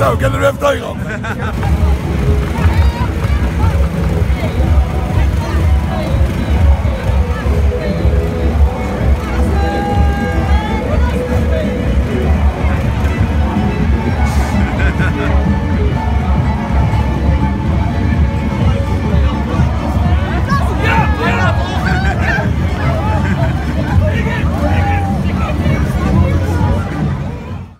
Zo, get the ref even tegenop.